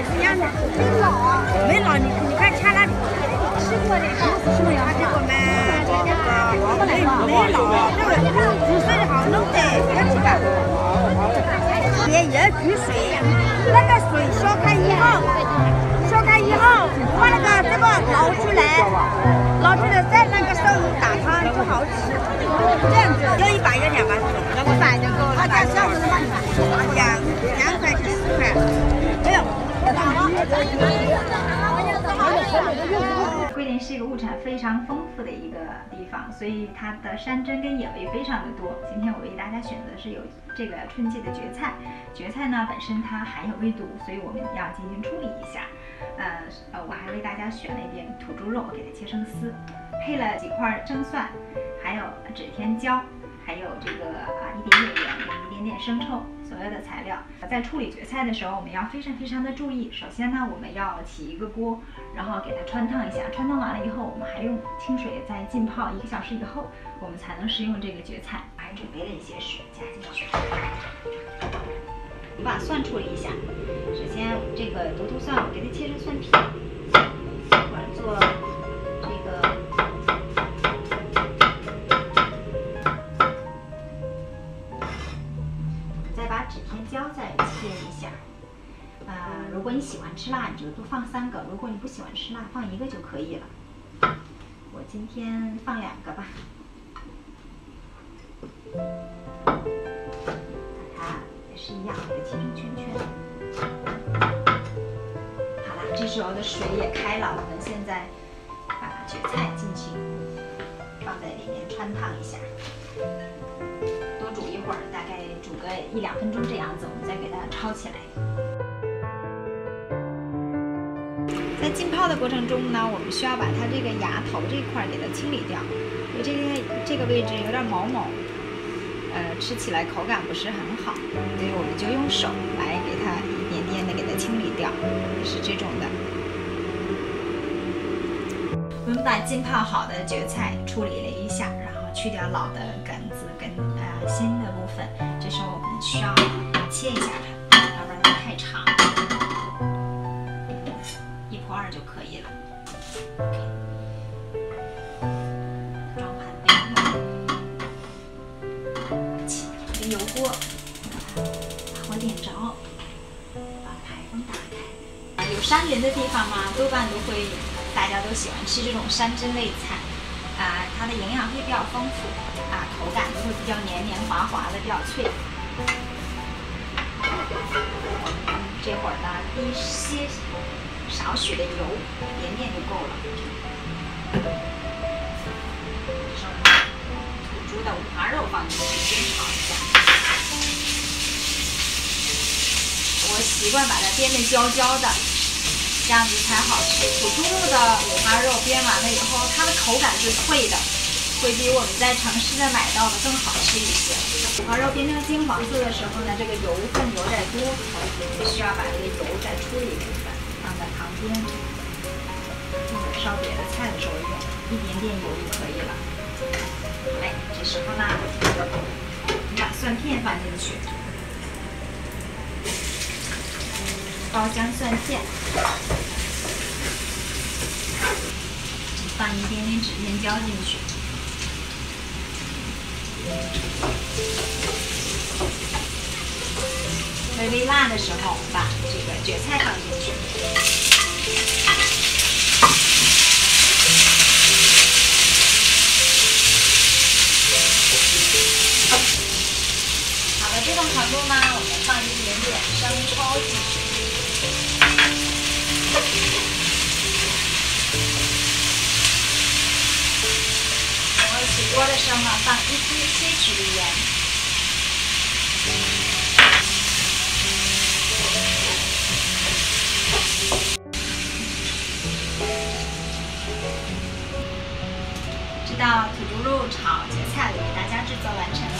也是一样的。没老，没老，你你看掐那里，吃过的，是不是？这个，没没老，这个煮水好弄的，看这个？也也要煮水，那个水烧开以后，烧开以后，把那个这个捞出来，捞出来再那个烧油打汤就好吃。这样子，要一把要两把，两把就够了。他家下子的话，两两桂林是一个物产非常丰富的一个地方，所以它的山珍跟野味非常的多。今天我为大家选择是有这个春季的蕨菜，蕨菜呢本身它含有微毒，所以我们要进行处理一下。呃呃，我还为大家选了一点土猪肉，给它切成丝，配了几块蒸蒜，还有指天椒。还有这个啊，一点点盐，一点点生抽，所有的材料。在处理蕨菜的时候，我们要非常非常的注意。首先呢，我们要起一个锅，然后给它穿烫一下。穿烫完了以后，我们还用清水再浸泡一个小时以后，我们才能食用这个蕨菜。还准备了一些水加进去。我把蒜处理一下。首先，这个独头蒜，我给它切成蒜片，吃辣，你就多放三个；如果你不喜欢吃辣，放一个就可以了。我今天放两个吧。把它也是一样，给它切成圈圈。好了，这时候的水也开了，我们现在把蕨菜进去，放在里面穿烫一下，多煮一会儿，大概煮个一两分钟这样子，我们再给它焯起来。在浸泡的过程中呢，我们需要把它这个牙头这一块给它清理掉，因为这个这个位置有点毛毛，呃，吃起来口感不是很好，所以我们就用手来给它一点点的给它清理掉，是这种的。我们把浸泡好的蕨菜处理了一下，然后去掉老的梗子跟呃新的部分，这时候我们需要切一下它。不要让它太长就可以了。装盘备用。起个油锅，把火点着，把排风打开。啊，有山林的地方嘛，多半都会，大家都喜欢吃这种山珍类菜。啊，它的营养会比较丰富，啊，口感都会比较黏黏滑滑的，比较脆。这会儿呢，滴些。少许的油，一点点就够了。土猪的五花肉放进去煸炒一下。我习惯把它煸的焦焦的，这样子才好吃。土猪肉的五花肉煸完了以后，它的口感是脆的，会比我们在城市的买到的更好吃一些。五花肉煸成金黄色的时候呢，这个油分有点多，需要把这个油再处理一下。放在旁边，或者烧别的菜的时候用，一点点油就可以了。好嘞，这时候呢，你把蒜片放进去，爆姜蒜片，放一点点指天椒进去。微微辣的时候，我们把这个蕨菜放进去。好了，这种程度呢，我们放一点点生抽进去。然后起锅的时候呢，放一滴些许的盐。一道土豆肉炒蕨菜，给大家制作完成了。